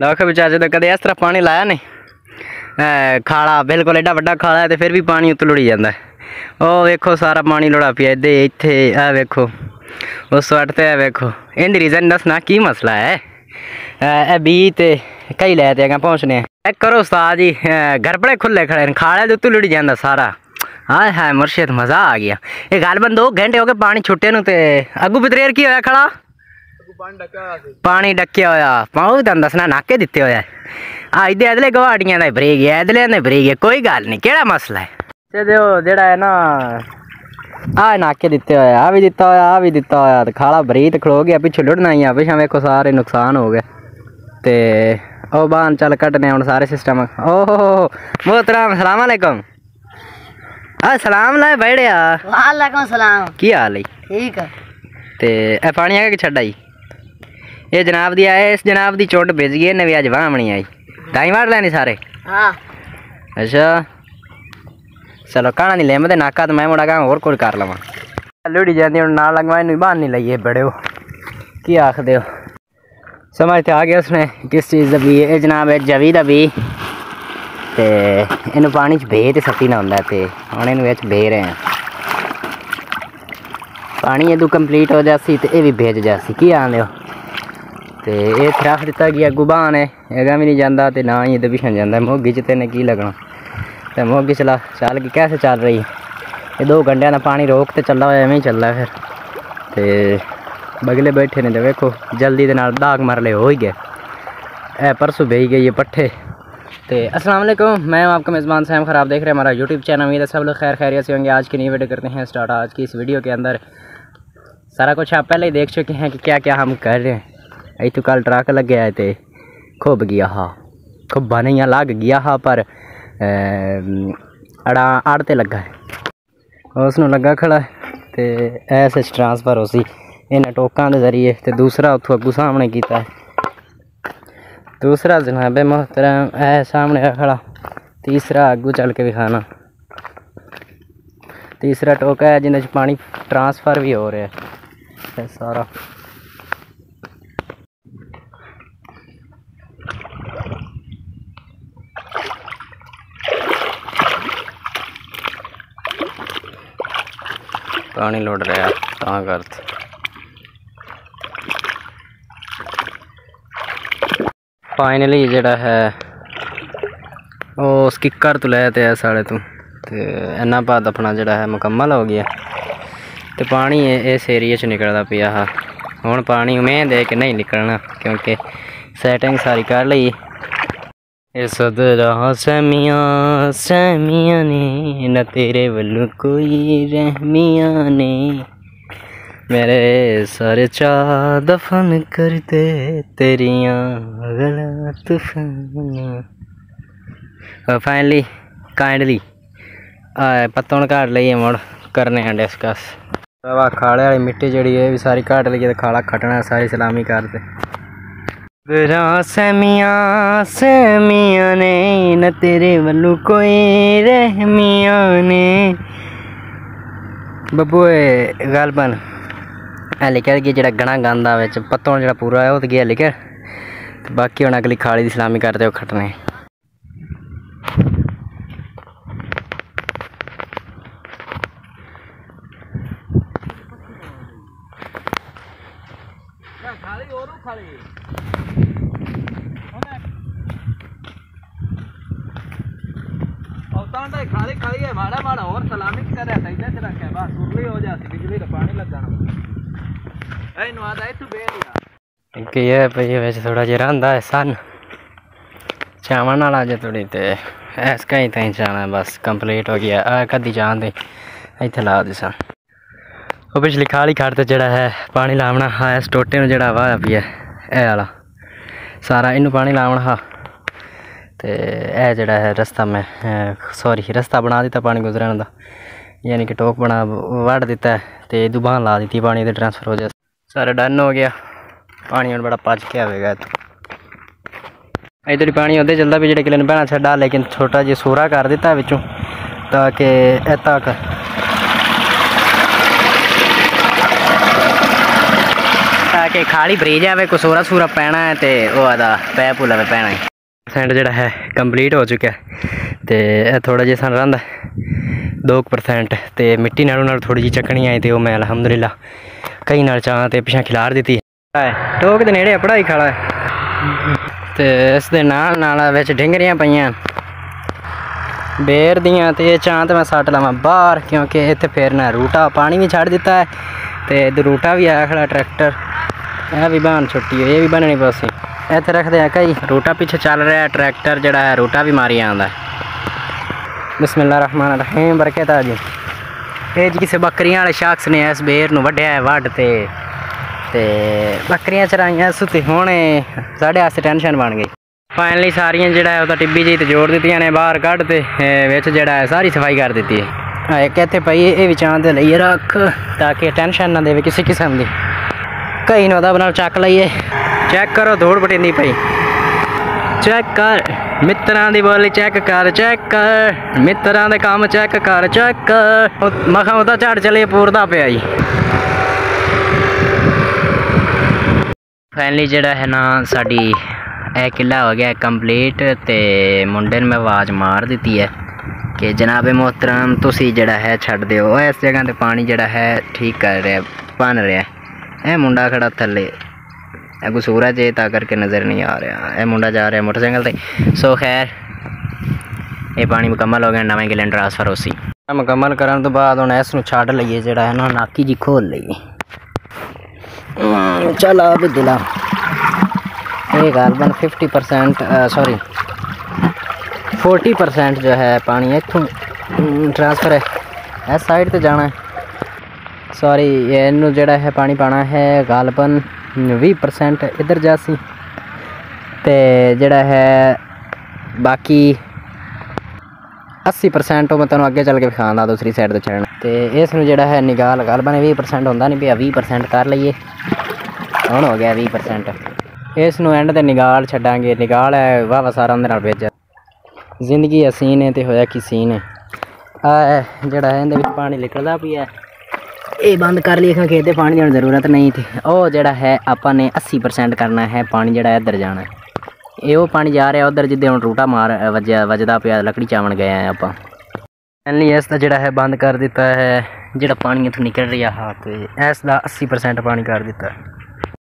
ਲਓ ਵਿਚਾਰੇ ਤਾਂ ਕਦੇ ਇਸ ਤਰ੍ਹਾਂ ਪਾਣੀ ਲਾਇਆ ਨਹੀਂ। ਖਾਲਾ, ਬਿਲਕੁਲ ਐਡਾ ਵੱਡਾ ਖਾਲਾ ਹੈ ਤੇ ਫਿਰ ਵੀ ਪਾਣੀ ਉੱਤੋਂ ਲੁੜੀ ਜਾਂਦਾ ਉਹ ਵੇਖੋ ਸਾਰਾ ਪਾਣੀ ਲੁੜਾ ਪਿਆ ਇੱਦੇ ਇੱਥੇ ਆ ਵੇਖੋ। ਉਸ ਵਟ ਤੇ ਇਹ ਵੇਖੋ। ਇਹਦੀ ਰੀਜ਼ਨ ਦੱਸਣਾ ਕੀ ਮਸਲਾ ਹੈ। ਇਹ ਬੀ ਤੇ ਕਈ ਲੈ ਤੇ ਅਗਾ ਪਹੁੰਚਨੇ ਐ ਕਰੋ ਉਸਤਾਦ ਜੀ ਗਰਬੜੇ ਘਰ ਖੁੱਲੇ ਖੜੇ ਨੇ ਖਾਲੇ ਦੇ ਉੱਤੇ ਲੁੜੀ ਜਾਂਦਾ ਸਾਰਾ। ਹਾਏ ਹਾਏ, ਮੁਰਸ਼ਿਦ, ਮਜ਼ਾ ਆ ਗਿਆ। ਇਹ ਗਾਲਬਨ 2 ਘੰਟੇ ਹੋ ਗਏ ਪਾਣੀ ਛੁੱਟੇ ਨੂੰ ਤੇ ਅੱਗੂ ਬਦਰੇਰ ਕੀ ਹੋਇਆ ਖੜਾ ਪਾਣੀ ਡੱਕਿਆ ਹੋਇਆ। ਸੀ ਪਾਣੀ ਡੱਕਿਆ ਹੋਇਆ ਪਾਉ ਤੁਹਾਨੂੰ ਦੱਸਣਾ ਨਾਕੇ ਦਿੱਤੇ ਹੋਇਆ ਆ। ਇਹਦੇ ਅਦਲੇ ਗਵਾੜੀਆਂ ਦਾ ਬਰੇ ਗਿਆ ਅਦਲੇ ਨੇ ਬਰੇ ਗਿਆ ਕੋਈ ਗੱਲ ਨਹੀਂ ਕਿਹੜਾ ਮਸਲਾ ਹੈ? ਤੇ ਦਿਓ ਜਿਹੜਾ ਹੈ ਨਾ ਆ ਨਾਕੇ ਦਿੱਤੇ ਹੋਇਆ ਆ ਵੀ ਦਿੱਤਾ ਹੋਇਆ ਆ ਵੀ ਦਿੱਤਾ ਹੋਇਆ ਤੇ ਖਾਲਾ ਬਰੀਤ ਖਲੋ ਗਿਆ ਪਿੱਛੇ ਲੁੜਨਾ ਹੀ ਆ ਪਿਛਾ ਵੇਖੋ ਸਾਰੇ ਨੁਕਸਾਨ ਹੋ ਗਿਆ। ਤੇ ਉਹ ਬਾਹਨ ਚੱਲ ਕੱਢਨੇ ਹੁਣ ਸਾਰੇ ਸਿਸਟਮ ਓਹੋ ਮੋਹਤਰਾਮ ਸਲਾਮ ਅਲੈਕਮ। ਆ ਸਲਾਮ ਲੈ ਬੈੜਿਆ। ਵਾਲੇਕਮ ਸਲਾਮ। ਕੀ ਹਾਲ ਹੈ ਠੀਕ ਤੇ ਇਹ ਪਾਣੀ ਆ ਕੇ ਛੱਡਾਈ ਇਹ ਜਨਾਬ ਦੀ ਆਏ ਇਸ ਜਨਾਬ ਦੀ ਚੁੱਟ ਭਿੱਜ ਗਈ ਇਹਨੇ ਵੀ ਅੱਜ ਵਾਹਮਣੀ ਆਈ। ਢਾਈ ਵਾਰ ਲੈਣੀ ਸਾਰੇ? हाँ ਅੱਛਾ। ਚਲੋ ਕਾਣਾ ਨਹੀਂ ਲੈਮਦੇ ਨਾਕਾ ਤੇ ਮੈਂ ਮੁੜਾ ਗਾ ਹੋਰ ਕੁਝ ਕਰ ਲਵਾਂ। ਲੁੜੀ ਜਾਂਦੀ ਹੁਣ ਨਾਲ ਲਗਵਾ ਇਹਨੂੰ ਬਾਹਰ ਨਹੀਂ ਲਈਏ ਬੜਿਓ। ਕੀ ਆਖਦੇ ਹੋ? ਸਮਝ ਤੇ ਆ ਗਿਆ ਉਸਨੇ ਕਿਸ ਚੀਜ਼ ਦਾ ਵੀ ਇਹ ਜਨਾਬ ਹੈ ਜਵੀ ਦਾ ਵੀ ਤੇ ਇਹਨੂੰ ਪਾਣੀ ਚ ਭੇ ਤੇ ਸੱਟੀ ਨਾ ਹੁੰਦਾ ਤੇ ਹੁਣ ਇਹਨੂੰ ਵਿੱਚ ਭੇ ਰਹੇ ਆ ਪਾਣੀ ਇਹਦੂ ਕੰਪਲੀਟ ਹੋ ਜਾਸੀ ਤੇ ਇਹ ਵੀ ਭੇਜ ਜਾਸੀ ਕੀ ਆਂਦੇ ਹੋ? ਤੇ ਇਹ ਰੱਖ ਦਿੱਤਾ ਗਿਆ ਗੁਬਾਨ ਹੈ ਹੈਗਾ ਵੀ ਨਹੀਂ ਜਾਂਦਾ ਤੇ ਨਾ ਹੀ ਇਹਦੇ ਪਿਛਣ ਜਾਂਦਾ ਮੋਗੀ ਚ ਤੇ ਨੇ ਕੀ ਲੱਗਣਾ ਤੇ ਮੋਗੀ ਚਲਾ ਚੱਲ ਕੇ ਕੈਸੇ ਚੱਲ ਰਹੀ ਹੈ? ਇਹ ਦੋ ਘੰਟਿਆਂ ਦਾ ਪਾਣੀ ਰੋਕ ਤੇ ਚੱਲਾ ਹੋਇਆ ਐਵੇਂ ਹੀ ਚੱਲਦਾ ਫਿਰ ਤੇ ਬਗਲੇ ਬੈਠੇ ਨੇ ਤੇ ਵੇਖੋ ਜਲਦੀ ਦੇ ਨਾਲ ਦਾਗ ਮਰਲੇ ਹੋ ਹੀ ਗਏ ਇਹ परसों भेज गई ये पट्टे तो अस्सलाम वालेकुम मैं हूं आपका मेज़बान सैम ख़राब देख रहे हैं हमारा यूट्यूब चैनल उम्मीद है सब लोग खैर खैरियत से होंगे आज की नई वीडियो करते हैं स्टार्ट आज की इस वीडियो के अंदर सारा कुछ आप पहले ही देख चुके हैं कि क्या क्या हम कर रहे हैं इतों कल ट्रक लगे है ते खुब गया हा। खुबा नहीं लग गया हा, पर अड़ा अड़ते लगा है। उसनों लगा खड़ा तो ऐसे ट्रांसफ़र उसी इन्हें टोकों के ज़रिए तो दूसरा उतों अगू सामने किया है। दूसरा जनाबे मोहतरम, ऐ सामने खड़ा। तीसरा अगू चल के विखाना। तीसरा टोका है जिन्हें पानी ट्रांसफ़र भी हो रहा है सारा। ਪਾਣੀ ਲੋੜ ਰਿਹਾ, ਤਾਂ ਕਰਤ ਫਾਈਨਲੀ ਜਿਹੜਾ ਹੈ, ਉਹ ਸਕਿੱਕਰ ਤੋਂ ਲੈ ਤੇ ਆ ਸਾਲੇ ਤੋਂ, ਤੇ ਇੰਨਾ ਬਾਦ ਆਪਣਾ ਜਿਹੜਾ ਹੈ ਮੁਕੰਮਲ ਹੋ ਗਿਆ। ਤੇ ਪਾਣੀ ਇਸ ਏਰੀਆ 'ਚ ਨਿਕਲਦਾ ਪਿਆ ਹਾ। ਹੁਣ ਪਾਣੀ ਉਮੀਦ ਹੈ ਕਿ ਨਹੀਂ ਨਿਕਲਣਾ, ਕਿਉਂਕਿ ਸੈਟਿੰਗ ਸਾਰੀ ਕਰ ਲਈ। ये सदरा समिया समिया ने, न तेरे वालों कोई रहमिया ने। मेरे सारे चा दफन करते तेरिया गलत फाइनली काइंडली uh, uh, पत्तों घाट लेइए मुड़, करने हैं डिस्कस खाड़े वाली मिट्टी जड़ी भी सारी घाट लेइए तो खाड़ा खटना सारी सलामी करते बरा समिया समिया ने, न तेरे वलू कोई रहमिया ने। बब्बूए गालबन हल्ली कर कि जेह्ड़ा गना गांदा बिच, पत्तों जेह्ड़ा पूरा ऐ ओह् ते गेआ हल्ली कर बाकी हून अगली खाली की सलामी करते खटने खाली और खाली ਸਲਾਮੀ ਕਰਦੇ ਉਹ ਖਟਨੇ ਤਾਂ ਖਾਲੀ ਖਾਲੀ ਹੈ ਮਾੜਾ ਮਾੜਾ ਹੋਰ ਸਲਾਮੀ ਕਰਿਆ ਤਾਂ ਇੱਥੇ ਰੱਖਿਆ ਬਸ ਉਰਲੀ ਹੋ ਜਾਤੀ ਬਿਜਲੀ ਦਾ ਪਾਣੀ ਲੱਗਣਾ ਇਹਨੂੰ ਆਦਾ ਇੱਥੋਂ ਬੇਲ ਯਾਰ ਕਿ ਇਹ ਪਈ ਵਿੱਚ ਥੋੜਾ ਜਿਹਾ ਰਹਿੰਦਾ ਹੈ ਸਨ ਚਾਵਣ ਵਾਲਾ ਜੇ ਥੋੜੀ ਤੇ ਐਸ ਕਹੀਂ ਤਾਂ ਜਾਣਾ ਬਸ ਕੰਪਲੀਟ ਹੋ ਗਿਆ ਆ ਕਦੀ ਜਾਂਦੇ ਇੱਥੇ ਲਾ ਦੇ ਸਾਂ ਉਹ ਪਿਛਲੀ ਖਾਲੀ ਖੜ ਤੇ ਜਿਹੜਾ ਹੈ ਪਾਣੀ ਲਾਵਣਾ ਹੈ ਇਸ ਟੋਟੇ ਨੂੰ ਜਿਹੜਾ ਵਾਹ ਪਿਆ ਇਹ ਵਾਲਾ ਸਾਰਾ ਇਹਨੂੰ ਪਾਣੀ ਲਾਵਣਾ ਹਾਂ ਤੇ ਇਹ ਜਿਹੜਾ ਹੈ ਰਸਤਾ ਮੈਂ ਸੌਰੀ ਰਸਤਾ ਬਣਾ ਦਿੱਤਾ ਪਾਣੀ ਗੁਜ਼ਰਨ ਦਾ ਯਾਨੀ ਕਿ ਟੋਕ ਬਣਾ ਵੜ ਦਿੱਤਾ ਹੈ ਤੇ ਦੁਬਾਨ ਲਾ ਦਿੱਤੀ ਪਾਣੀ ਦੇ ਟ੍ਰਾਂਸਫਰ ਹੋ ਜਾ ਸਾਰਾ ਡਨ ਹੋ ਗਿਆ ਪਾਣੀ ਹੁਣ ਬੜਾ ਪਚ ਕੇ ਆਵੇਗਾ ਇੱਥੋਂ ਇਧਰ ਪਾਣੀ ਉਹਦੇ ਚੱਲਦਾ ਵੀ ਜਿਹੜੇ ਕਿਲੇ ਨੂੰ ਪੈਣਾ ਛੱਡਾ ਲੇਕਿਨ ਛੋਟਾ ਜਿਹਾ ਸੂਰਾ ਕਰ ਦਿੱਤਾ ਵਿੱਚੋਂ ਤਾਂ ਕਿ ਇਹ ਤੱਕ ਤਾਂ ਕਿ ਖਾਲੀ ਭਰੀ ਜਾਵੇ ਕੋ ਸੋਰਾ ਸੂਰਾ ਪੈਣਾ ਹੈ ਤੇ ਉਹ ਜਿਹੜਾ ਹੈ ਕੰਪਲੀਟ ਹੋ ਚੁੱਕਿਆ ਹੈ ਤੇ ਇਹ ਥੋੜਾ ਜਿਹਾ ਸਾਨੂੰ ਰਹਿੰਦਾ 2% ਤੇ ਮਿੱਟੀ ਨਾਲੋਂ ਨਾਲ ਥੋੜੀ ਜਿਹੀ ਚੱਕਣੀ ਆਈ ਤੇ ਉਹ ਮੈਂ ਅਲਹਮਦੁਲਿਲਾ ਕਈ ਨਾਲ ਚਾਹ ਤੇ ਪਿਛਾ ਖਿਲਾਰ ਦਿੱਤੀ ਹੈ। ਟੋਕ ਦੇ ਨੇੜੇ ਆਪੜਾ ਹੀ ਖੜਾ ਹੈ। ਤੇ ਇਸ ਦੇ ਨਾਲ ਨਾਲ ਵਿੱਚ ਡਿੰਗਰੀਆਂ ਪਈਆਂ। ਬੇਰ ਦੀਆਂ ਤੇ ਇਹ ਚਾਂ ਤੇ ਮੈਂ ਸੱਟ ਲਵਾਂ ਬਾਹਰ ਕਿਉਂਕਿ ਇੱਥੇ ਫੇਰ ਨਾ ਰੂਟਾ ਪਾਣੀ ਵੀ ਛੱਡ ਦਿੱਤਾ ਹੈ ਤੇ ਇਹ ਰੂਟਾ ਵੀ ਆਇਆ ਖੜਾ ਟਰੈਕਟਰ। ਇਹ ਵੀ ਬਾਣ ਛੁੱਟੀ ਹੋਈ, ਇਹ ਵੀ ਬਣਨੀ ਪਾਸੇ ਇੱਥੇ ਰੱਖਦੇ ਆ ਕਈ ਰੂਟਾ ਪਿੱਛੇ ਚੱਲ ਰਿਹਾ ਟਰੈਕਟਰ ਜਿਹੜਾ ਹੈ ਰੂਟਾ ਵੀ ਮਾਰੀ ਆਉਂਦਾ ਬਿਸਮਿਲ੍ਲਾ ਰਹਿਮਾਨ ਰਹੀਮ ਬਰਕਤ ਆ ਜੀ ਇਹ ਜੀ ਕਿਸੇ ਬੱਕਰੀਆਂ ਵਾਲੇ ਸ਼ਖਸ ਨੇ ਇਸ ਬੇਰ ਨੂੰ ਵੱਢਿਆ ਹੈ ਵੱਢ ਤੇ ਤੇ ਬੱਕਰੀਆਂ ਚਰਾਈਆਂ ਸੁਤੇ ਹੋਣੇ ਸਾਡੇ ਵਾਸਤੇ ਟੈਨਸ਼ਨ ਬਣ ਗਈ ਫਾਈਨਲੀ ਸਾਰੀਆਂ ਜਿਹੜਾ ਹੈ ਉਹਦਾ ਟਿੱਬੀ ਜੀ ਤੇ ਜੋੜ ਦਿੱਤੀਆਂ ਨੇ ਬਾਹਰ ਕੱਢ ਤੇ ਇਹ ਵਿੱਚ ਜਿਹੜਾ ਹੈ ਸਾਰੀ ਸਫਾਈ ਕਰ ਦਿੱਤੀ ਹੈ ਆ ਇੱਕ ਇੱਥੇ ਪਈ ਇਹ ਵੀ ਚਾਂ ਦੇ ਲਈ ਰੱਖ ਤਾਂ ਕਿ ਟੈਨਸ਼ਨ ਨਾ ਦੇਵੇ ਕਿਸੇ ਕਿਸਮ ਦੀ ਕਈ ਨੂੰ ਉਹਦਾ ਨਾਲ ਚੱਕ ਲਈਏ ਚੈੱਕ ਕਰੋ ਧੂੜ ਬਟਿੰਦੀ ਪਈ ਚੈੱਕ ਕਰ ਮਿੱਤਰਾਂ ਦੀ ਬੋਲੀ ਚੈੱਕ ਕਰ ਚੈੱਕ ਕਰ ਮਿੱਤਰਾਂ ਦੇ ਕੰਮ ਚੈੱਕ ਕਰ ਚੈੱਕ ਕਰ ਉਹ ਮਖਾਂ ਉਹਦਾ ਝੜ ਚਲੇ ਪੂਰਦਾ ਪਿਆ ਜੀ ਫਾਈਨਲੀ ਜਿਹੜਾ ਹੈ ਨਾ ਸਾਡੀ ਇਹ ਕਿੱਲਾ ਹੋ ਗਿਆ ਕੰਪਲੀਟ ਤੇ ਮੁੰਡੇ ਨੂੰ ਮੈਂ ਆਵਾਜ਼ ਮਾਰ ਦਿੱਤੀ ਹੈ ਕਿ ਜਨਾਬੇ ਮੁਹਤਰਮ ਤੁਸੀਂ ਜਿਹੜਾ ਹੈ ਛੱਡ ਦਿਓ ਇਸ ਜਗ੍ਹਾ ਤੇ ਪਾਣੀ ਜਿਹੜਾ ਹੈ ਠੀਕ ਕਰ ਰਿਹਾ ਬਣ ਰਿਹਾ ਇਹ ਮੁੰਡਾ ਖੜਾ ਥੱਲੇ अगू सूरज है ता करके नज़र नहीं आ रहा। यह मुंडा जा रहा मोटरसाइकिल ते सो खैर, ये पानी मुकम्मल हो गया, नवे गिलन ट्रांसफ़र हो सी मुकम्मल करने तो बाद हम इस छड़ लीए जोड़ा है ना, नाकी जी खोल लीए हम्म, चल आप दिला। ये fifty percent sorry, forty percent जो है पानी इतों हम्म, ट्रांसफ़र है। इस साइड तो जाना है। सॉरी इन जोड़ा है पानी पाना है गालबन 20% ਇੱਧਰ ਜਾਸੀ ਤੇ ਜਿਹੜਾ ਹੈ, ਬਾਕੀ 80% ਉਹ ਮੈਂ ਤੁਹਾਨੂੰ ਅੱਗੇ ਚੱਲ ਕੇ ਵਿਖਾਉਂਦਾ ਦੂਸਰੀ ਸਾਈਡ ਤੋਂ ਚੜਨਾ ਤੇ ਇਸ ਨੂੰ ਜਿਹੜਾ ਹੈ ਨਿਗਾਹ ਗਾਲਬਨ 20% ਹੁੰਦਾ ਨਹੀਂ ਪਿਆ 20% ਕਰ ਲਈਏ। ਹੁਣ ਹੋ ਗਿਆ 20% ਇਸ ਨੂੰ ਐਂਡ ਤੇ ਨਿਗਾਲ ਛੱਡਾਂਗੇ। ਨਿਗਾਲ ਹੈ ਵਾਹ ਸਾਰਾ ਉਹਦੇ ਨਾਲ ਭੇਜਿਆ ਜ਼ਿੰਦਗੀ ਹਸੀਨ ਹੈ ਤੇ ਹੋਇਆ ਕੀ ਸੀਨ ਹੈ। ਆ ਜਿਹੜਾ ਹੈ, ਇਹਦੇ ਵਿੱਚ ਪਾਣੀ ਨਿਕਲਦਾ ਪਿਆ ਇਹ ਬੰਦ ਕਰ ਲਈ ਖੇਤ ਦੇ ਪਾਣੀ ਦੀ ਹੁਣ ਜ਼ਰੂਰਤ ਨਹੀਂ ਤੇ ਉਹ ਜਿਹੜਾ ਹੈ, ਆਪਾਂ ਨੇ 80% ਕਰਨਾ ਹੈ, ਪਾਣੀ ਜਿਹੜਾ ਇੱਧਰ ਜਾਣਾ ਇਹ ਉਹ ਪਾਣੀ ਜਾ ਰਿਹਾ ਉਧਰ ਜਿੱਦੇ ਹੁਣ ਰੂਟਾ ਮਾਰ ਵੱਜਿਆ, ਵੱਜਦਾ ਪਿਆ, ਲੱਕੜੀ ਚਾਵਣ ਗਏ ਆ ਆਪਾਂ। ਫਾਈਨਲੀ ਇਸ ਦਾ ਜਿਹੜਾ ਹੈ, ਬੰਦ ਕਰ ਦਿੱਤਾ ਹੈ, ਜਿਹੜਾ ਪਾਣੀ ਇੱਥੋਂ ਨਿਕਲ ਰਿਹਾ ਹੱਥ ਇਸ ਦਾ 80% ਪਾਣੀ ਕਰ ਦਿੱਤਾ